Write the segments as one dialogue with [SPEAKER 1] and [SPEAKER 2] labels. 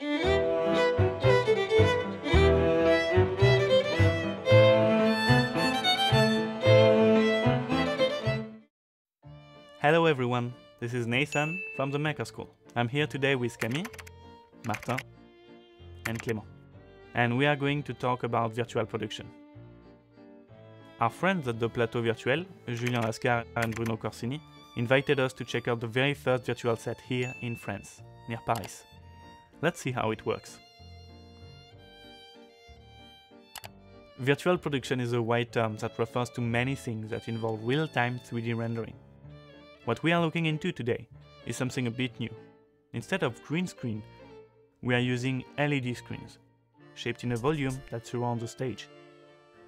[SPEAKER 1] Hello everyone, this is Nathan from the Maker School. I'm here today with Camille, Martin, and Clément. And we are going to talk about virtual production. Our friends at the Plateau Virtuel, Julien Lascar and Bruno Corsini, invited us to check out the very first virtual set here in France, near Paris. Let's see how it works. Virtual production is a wide term that refers to many things that involve real-time 3D rendering. What we are looking into today is something a bit new. Instead of green screen, we are using LED screens, shaped in a volume that surrounds the stage,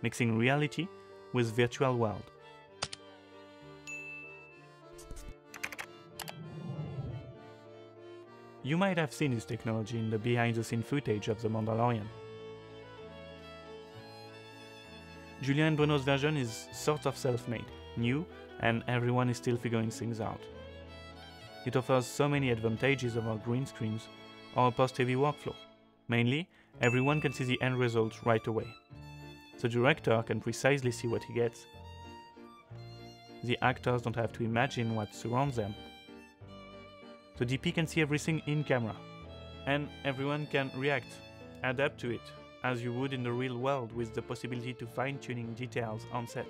[SPEAKER 1] mixing reality with virtual world. You might have seen this technology in the behind-the-scene footage of The Mandalorian. Julien and Bruno's version is sort of self-made, new, and everyone is still figuring things out. It offers so many advantages over green screens or post-heavy workflow. Mainly, everyone can see the end result right away. The director can precisely see what he gets. The actors don't have to imagine what surrounds them. The DP can see everything in camera. And everyone can react, adapt to it, as you would in the real world with the possibility to fine-tuning details on set.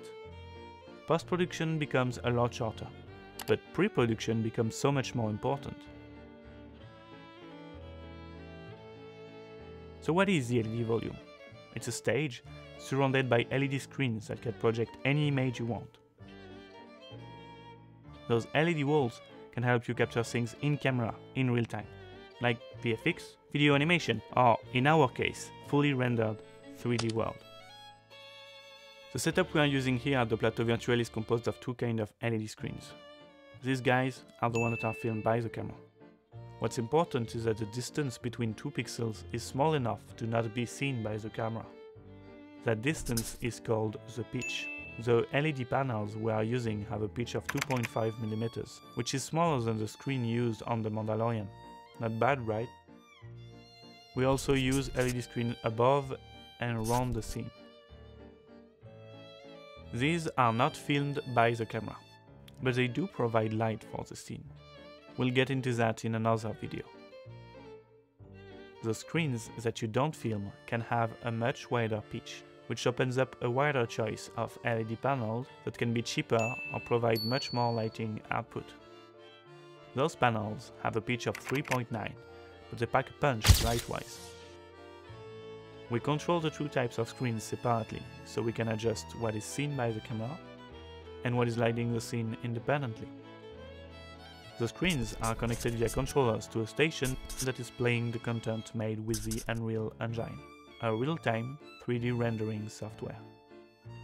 [SPEAKER 1] Post-production becomes a lot shorter, but pre-production becomes so much more important. So what is the LED volume? It's a stage surrounded by LED screens that can project any image you want. Those LED walls can help you capture things in camera in real time, like VFX, video animation, or in our case, fully rendered 3D world. The setup we are using here at the Plateau Virtuel is composed of two kinds of LED screens. These guys are the ones that are filmed by the camera. What's important is that the distance between two pixels is small enough to not be seen by the camera. That distance is called the pitch. The LED panels we are using have a pitch of 2.5mm, which is smaller than the screen used on the Mandalorian. Not bad, right? We also use LED screen above and around the scene. These are not filmed by the camera, but they do provide light for the scene. We'll get into that in another video. The screens that you don't film can have a much wider pitch, which opens up a wider choice of LED panels that can be cheaper or provide much more lighting output. Those panels have a pitch of 3.9, but they pack a punch light-wise. We control the two types of screens separately, so we can adjust what is seen by the camera and what is lighting the scene independently. The screens are connected via controllers to a station that is playing the content made with the Unreal Engine, a real-time 3D rendering software,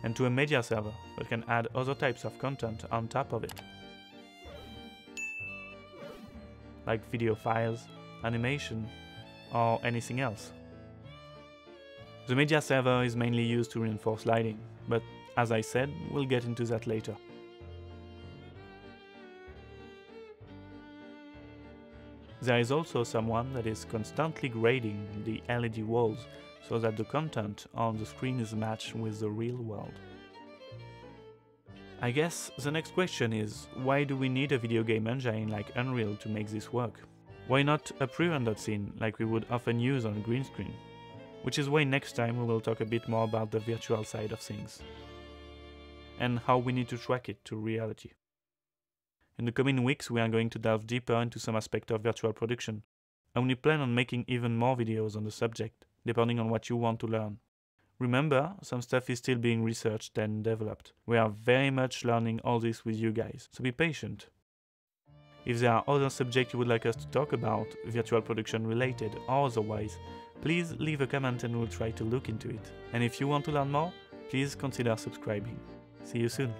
[SPEAKER 1] and to a media server that can add other types of content on top of it, like video files, animation, or anything else. The media server is mainly used to reinforce lighting, but as I said, we'll get into that later. There is also someone that is constantly grading the LED walls so that the content on the screen is matched with the real world. I guess the next question is, why do we need a video game engine like Unreal to make this work? Why not a pre-rendered scene like we would often use on a green screen? Which is why next time we will talk a bit more about the virtual side of things. And how we need to track it to reality. In the coming weeks, we are going to delve deeper into some aspect of virtual production, and we plan on making even more videos on the subject, depending on what you want to learn. Remember, some stuff is still being researched and developed. We are very much learning all this with you guys, so be patient. If there are other subjects you would like us to talk about, virtual production related or otherwise, please leave a comment and we'll try to look into it. And if you want to learn more, please consider subscribing. See you soon.